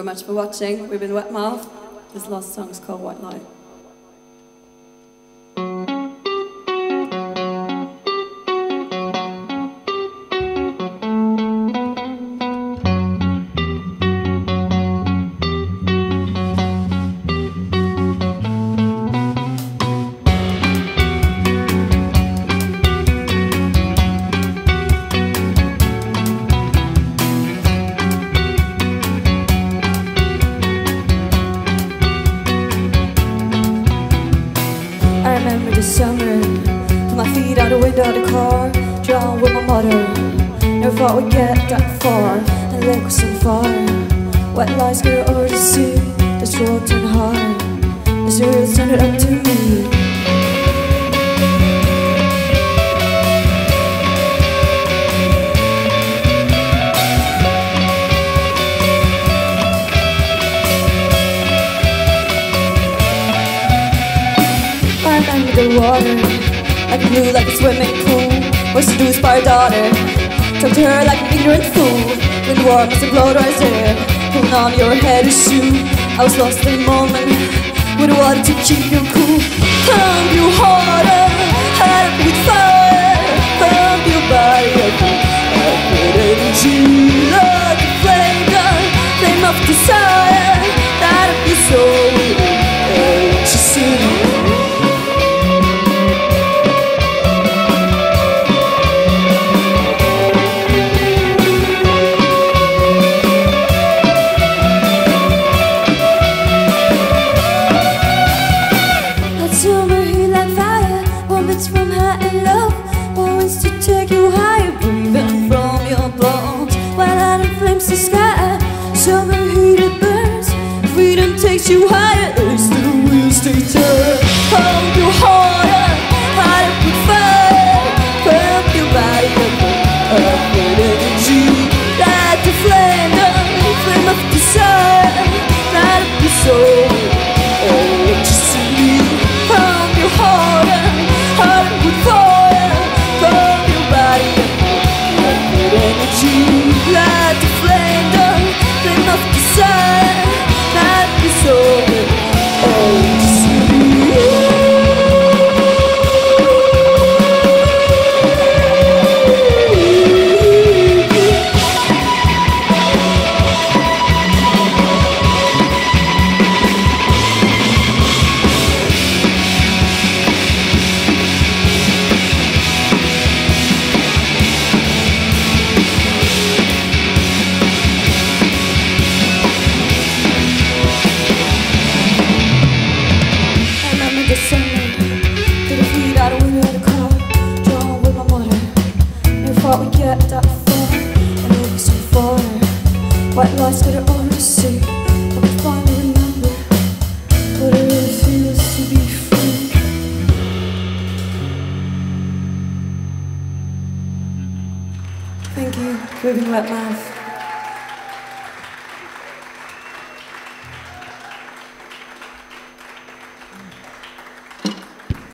very much for watching. We've been Wet Mouth. This last song is called White Light. Remember the summer Put my feet out the window of the car Drawn with my mother Never thought we'd get that far And lake was on fire White lights go over the sea The shore turned hard the world turned up to me the water. Like blue, like a swimming pool. Was seduced by her daughter. Talked to her like an ignorant fool. When the war must have blowed her hair. Pulling on your head a shoe I was lost in the moment. With the water to keep you cool. Pump you harder takes you higher. It's the wheels they turn, Thought we'd get that far. And it was so far. White lights got over the sea. I could finally remember What it really feels to be free. Thank you for being wet mouth